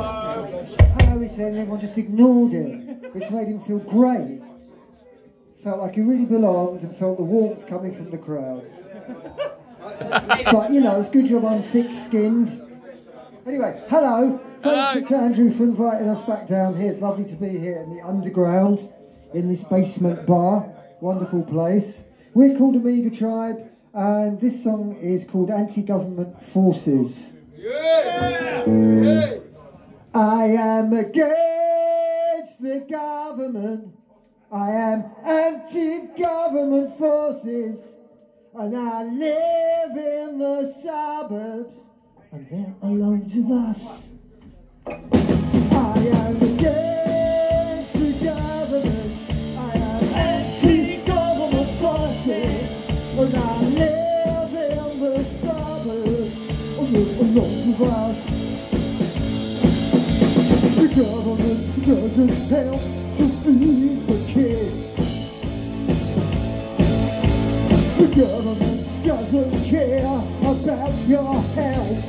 Hello, he said, and everyone just ignored him, which made him feel great. Felt like he really belonged and felt the warmth coming from the crowd. but, you know, it's good job I'm thick-skinned. Anyway, hello. Thanks to Andrew for inviting us back down here. It's lovely to be here in the underground, in this basement bar. Wonderful place. We're called Omega Tribe, and this song is called Anti-Government Forces. I am against the government. I am anti-government forces. And I live in the suburbs. And there are loads of us. I am The government doesn't help to feed the kids. The government doesn't care about your health.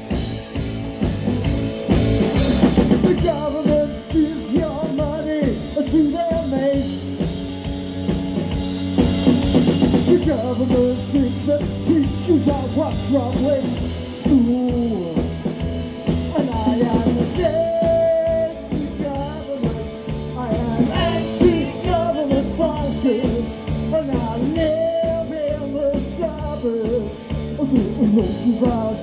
The government gives your money to their mates. The government thinks that teachers are what's wrong with most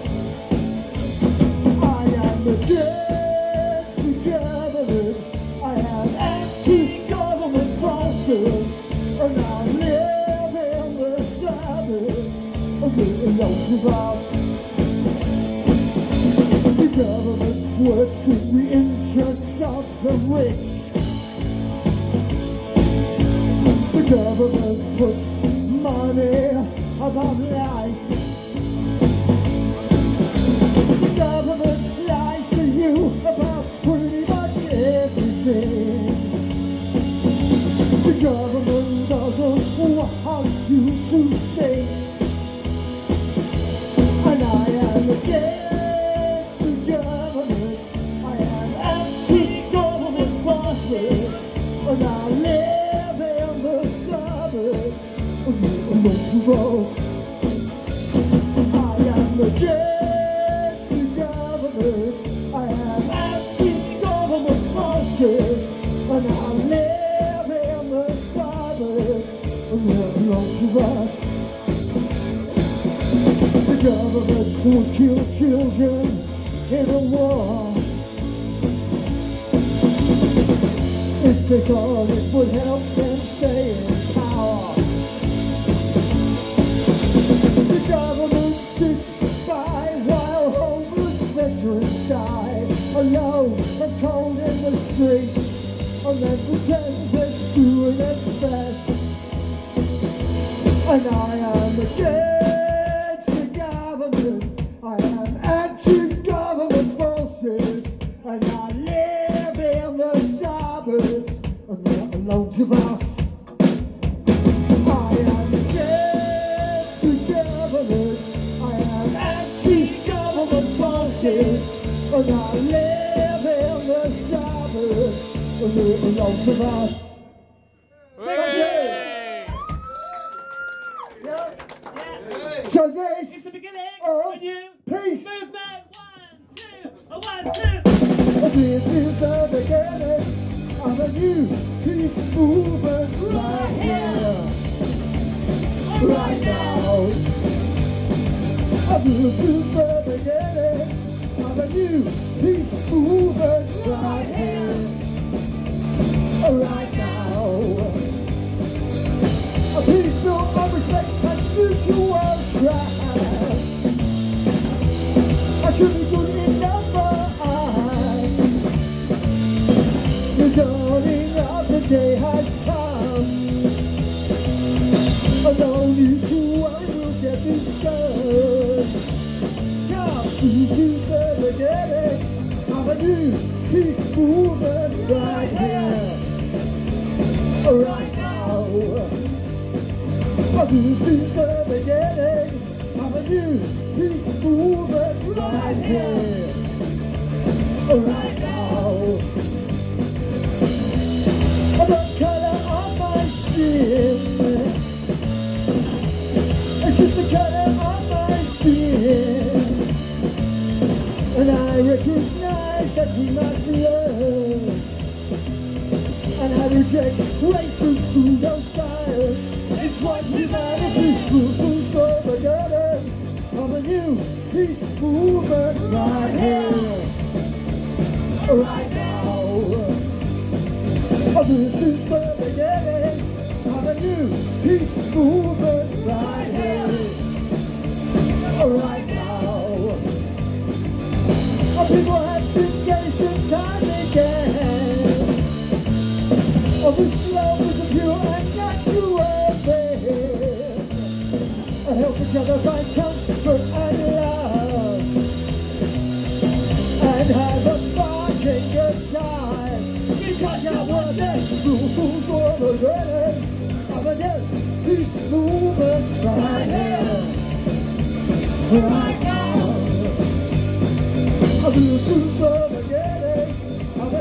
Most Of us. Thank. So this is the beginning of peace. movement. One, two, a one, two. This is the beginning of a new peace movement right here, right now. This is the beginning of a new peace movement right here, right now. A peace built on respect and mutual trust. you see the beginning of a new piece of movement right here. Right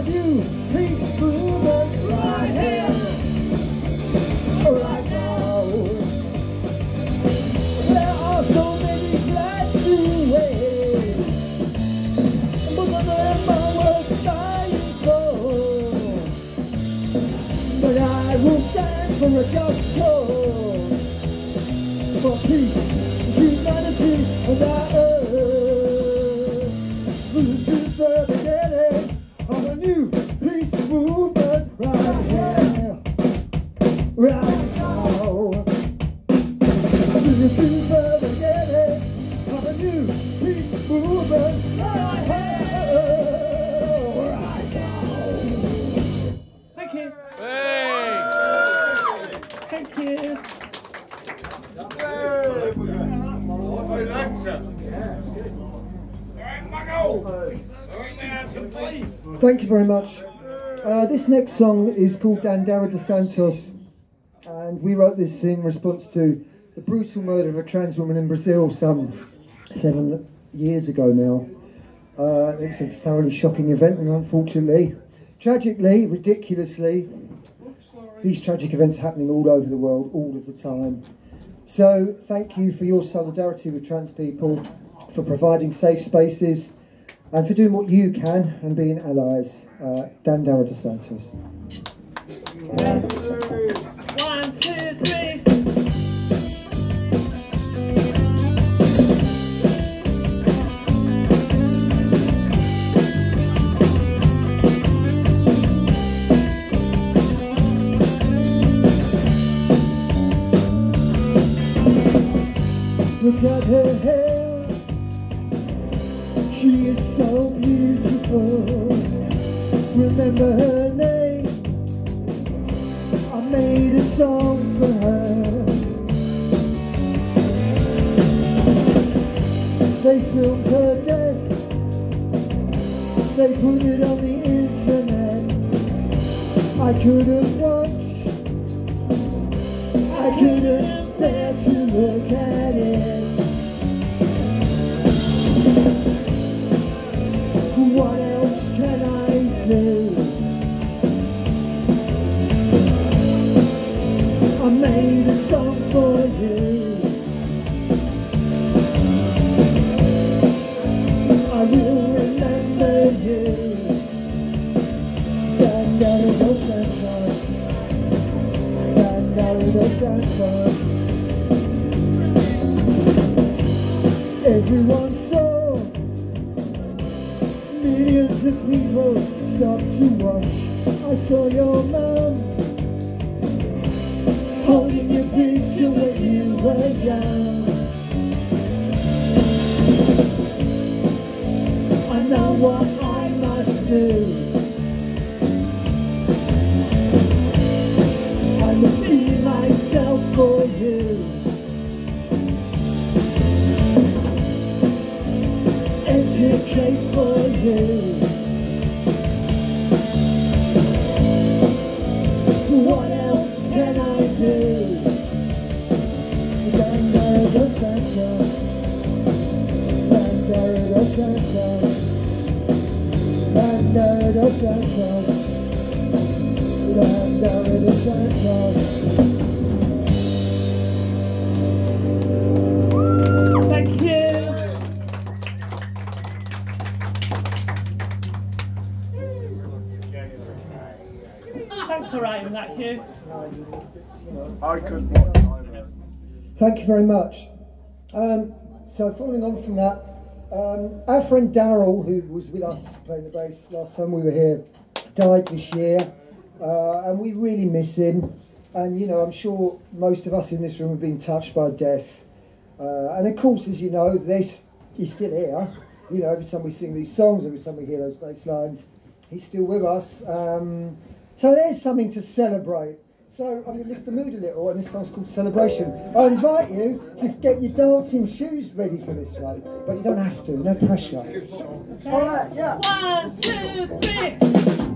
you. much. Uh, this next song is called Dandara de Santos, and we wrote this in response to the brutal murder of a trans woman in Brazil some seven years ago now. Uh, it's a thoroughly shocking event, and unfortunately, tragically, ridiculously, these tragic events happening all over the world, all of the time. So, thank you for your solidarity with trans people, for providing safe spaces and for doing what you can and being allies, uh, Dandara De One, two, three. Look at her hair. She is so beautiful. Remember her name. I made a song for her. They filmed her death. They put it on the internet. I couldn't watch. I couldn't bear to look at it. what Thank you. Thanks for writing that, Hugh. I watch. Thank you very much. Um, so following on from that, um, our friend Daryl, who was with us playing the bass last time we were here, died this year, uh, and we really miss him. And you know, I'm sure most of us in this room have been touched by death. Uh, and of course, as you know, this he's still here. You know, every time we sing these songs, every time we hear those bass lines, he's still with us. Um, so there's something to celebrate. So I'm going to lift the mood a little, and this song's called Celebration. I invite you to get your dancing shoes ready for this one, but you don't have to, no pressure. All right, yeah. One, two, three.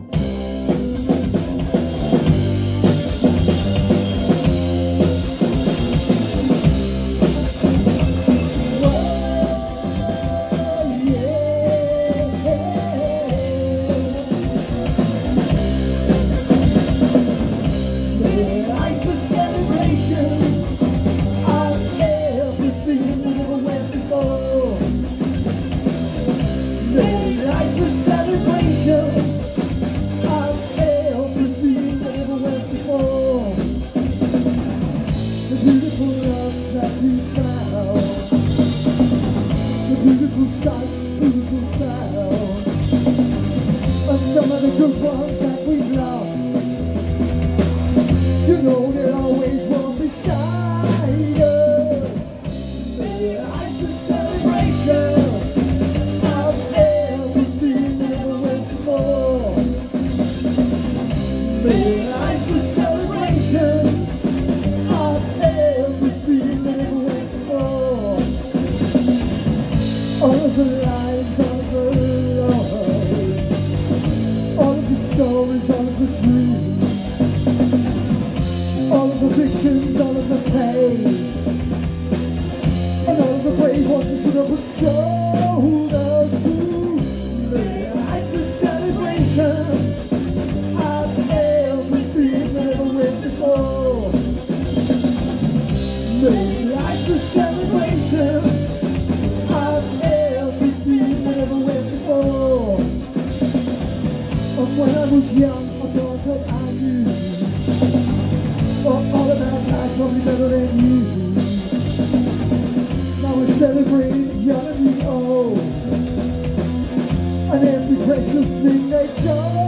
Thing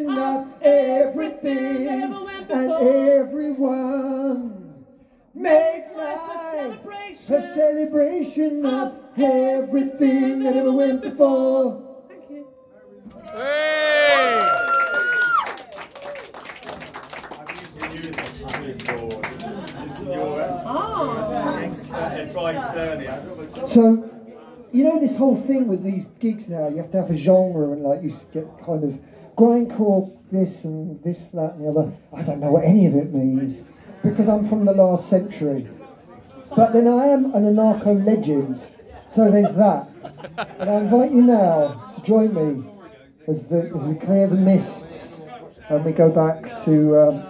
celebration of everything and everyone. Make life a celebration of everything that ever went before. Thank you. I'm using you as a tuning board. Using your advice earlier. I don't know So, you know this whole thing with these gigs now, you have to have a genre and like you get kind of grindcore this and this, that and the other. I don't know what any of it means because I'm from the last century. But then I am an anarcho legend, so there's that. And I invite you now to join me as, the, as we clear the mists and we go back to um,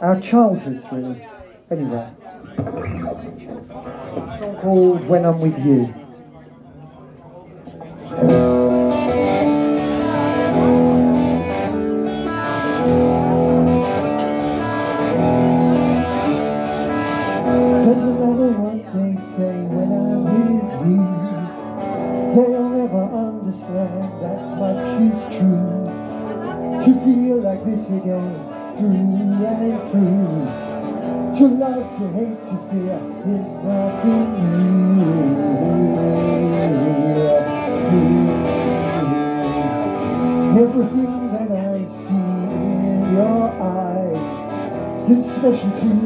our childhoods, really. Anyway, a song called When I'm With You. Doesn't matter what they say when I'm with you. They'll never understand that much is true. To feel like this again, through and through. To love, to hate, to fear is nothing new. Everything that I see in your eyes It's special to me.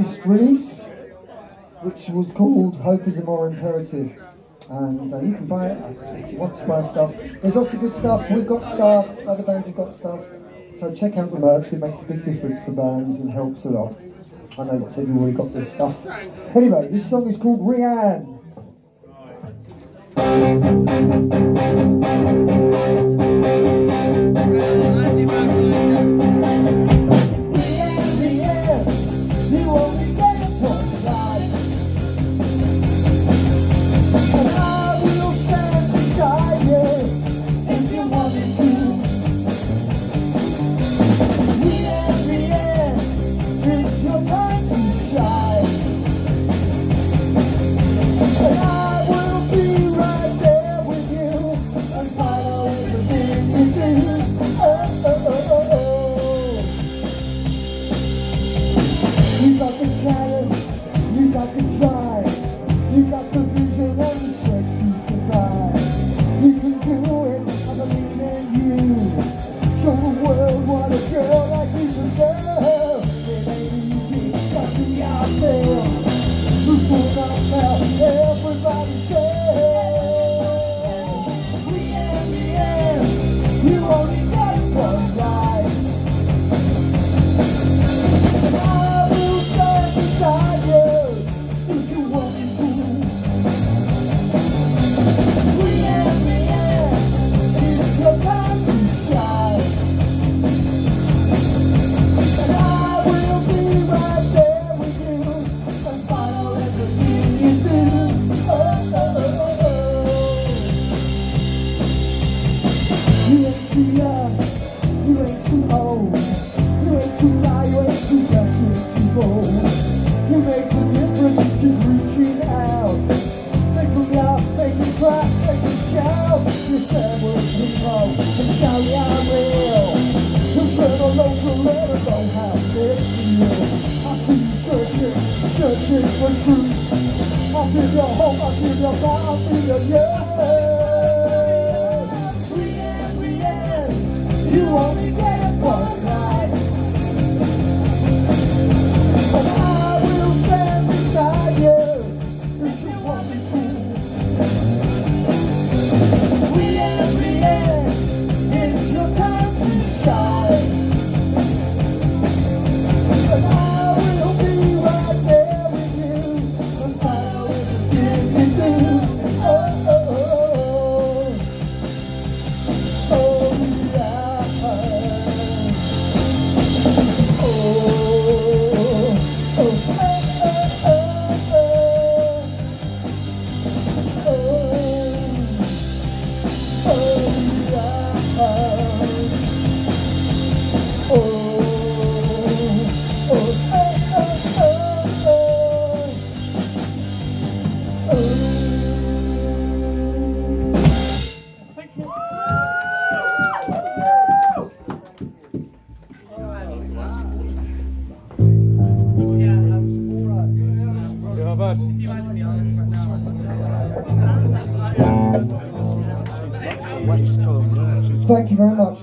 latest release, which was called Hope is a Moral Imperative. And uh, you can buy it if you want to buy stuff. There's lots of good stuff. We've got stuff, other bands have got stuff. So check out the merch, it makes a big difference for bands and helps a lot. I know lots of you already got this stuff. Anyway, this song is called Rianne.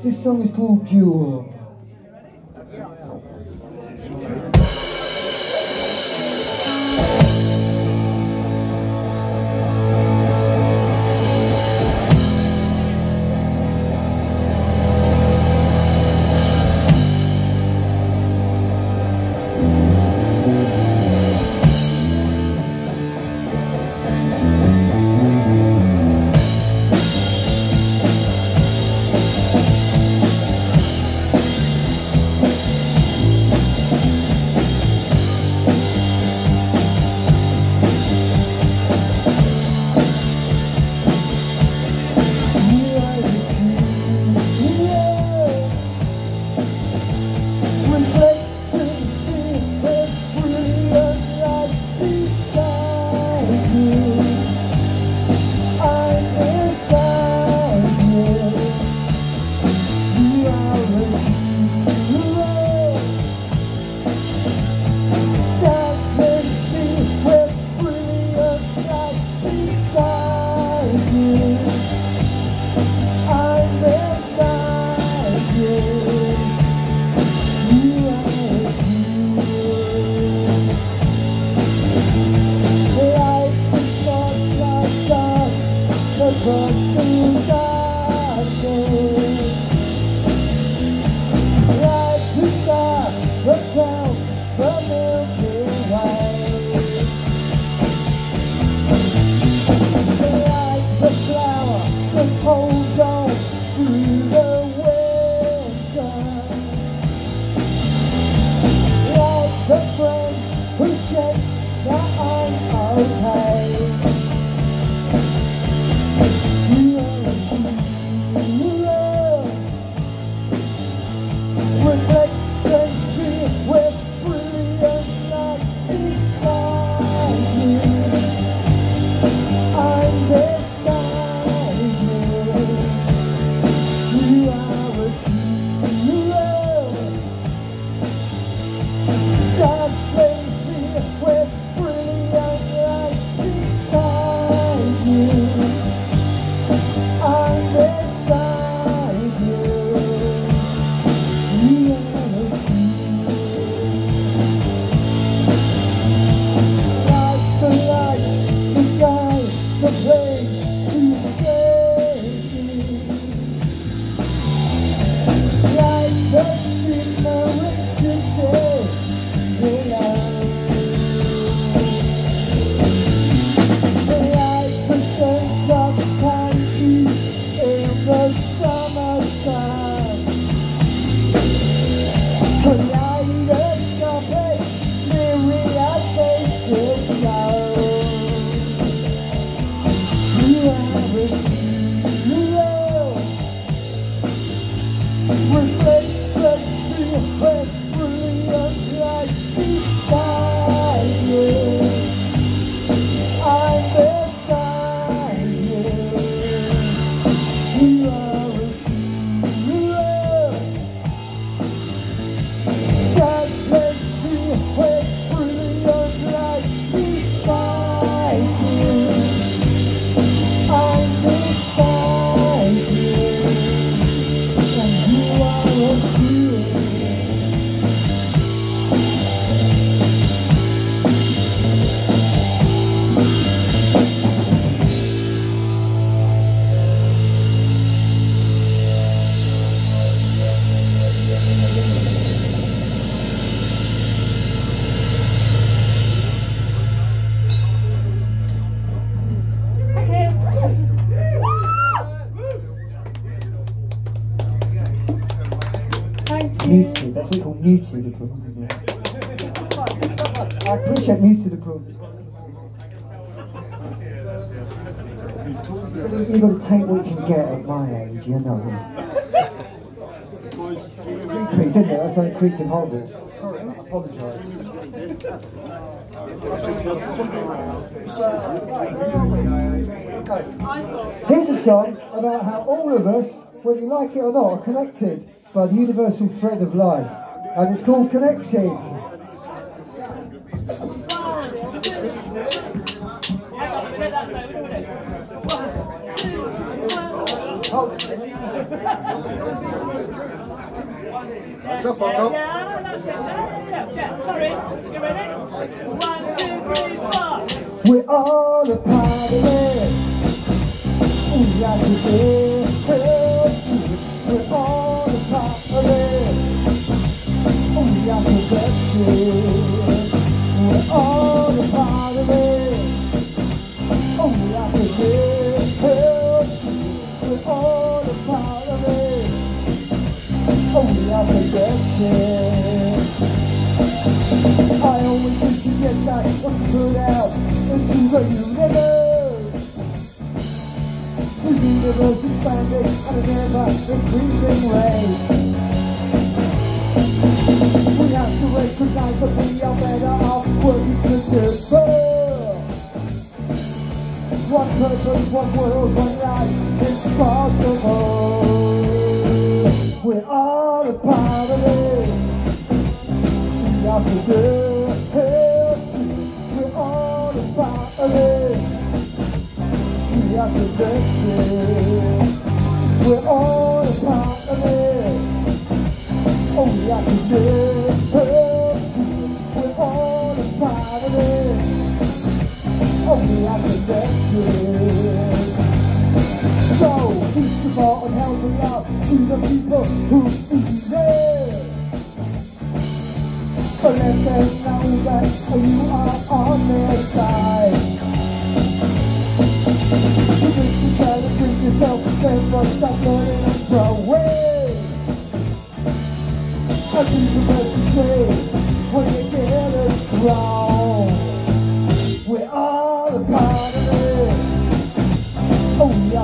This song is called Jewel. That's muted applause, isn't? I appreciate muted applause as well. But You've got to take what you can get at my age, you know. Crease, didn't it? I was saying crease and. Sorry, I apologise. Here's a song about how all of us, whether you like it or not, are connected by the universal thread of life. And it's called Connected. That's a fuck up. Yeah, that's it. Yeah, yeah, sorry. You ready? One, two, three, four. We're all a part of it. We like to do expanding at an ever increasing rate. We have to recognize that we are better off working together. One purpose, one world, one life, it's possible. We're all a part of it. We are together. We're all a part it. We are. We're all a part of it. Oh, we are connected. We're all a part of it. Oh, we are connected. So, each of and help me out to the people who it. So let them know that you are on their side. Never stop learning and growing. I think the words to say when you get it wrong. We're all a part of it. Oh, we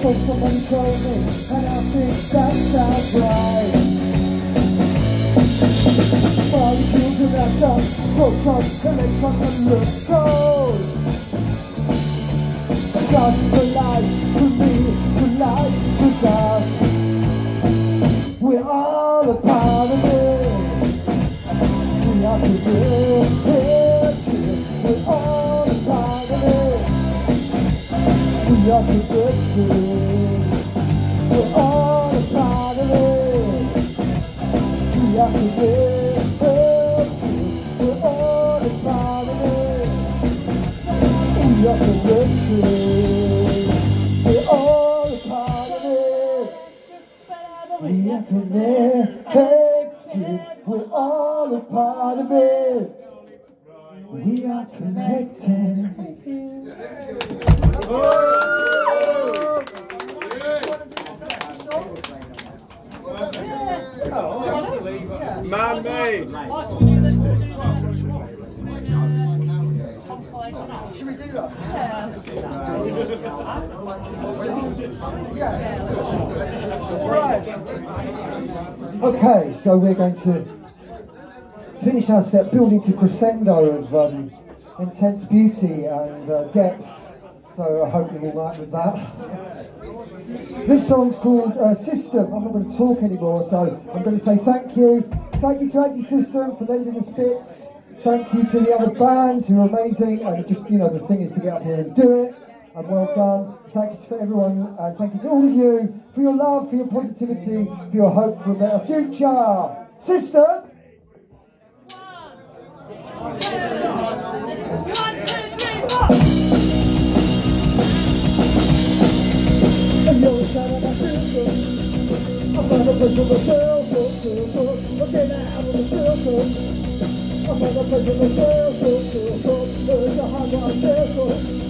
so somebody told me, and I think that sounds right. up, put up, and make something look good. Just for life, to me, to life, to us. We're all a part of it. We are together. We're all a part of it. We are together. We're all a part of it. We are together. We're all Right. Okay, so we're going to finish our set building to crescendo of um, intense beauty and uh, depth. So I hope you're all right with that. This song's called uh, System. I'm not going to talk anymore, so I'm going to say thank you. Thank you to Anti System for lending us bits. Thank you to the other bands who are amazing. And just, you know, the thing is to get up here and do it. And well done. Thank you to everyone. And thank you to all of you for your love, for your positivity, for your hope for a better future. System! And you're inside of my system. I'm gonna push on myself, okay now I'm on myself. I'm gonna push on myself, there's a hard one circle. You're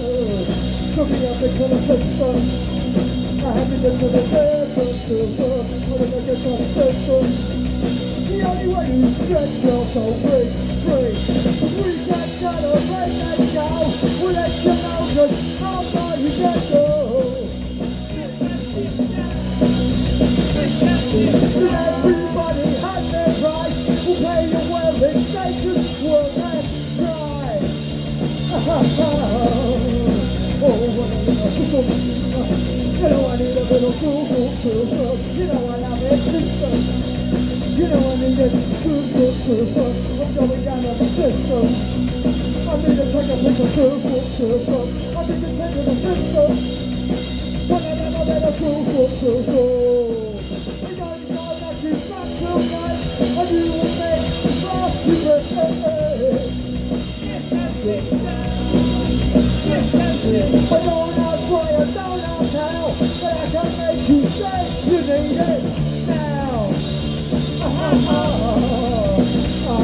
coming up into the system. I have to get to the system. What if I get to the? The only way you stretch your soul free, free. We can celebrate and shout. We'll let you know just how far you can go. Everybody has their. We'll work and pride. Oh, You know I need a little cool, cool, cool. You know I love it, system. You know I need it, cool, cool, cool, cool. I'm going down on the system. I need to take a picture, cool, cool, cool, cool. I need to take to the system. But I never let a cool, cool, cool, cool.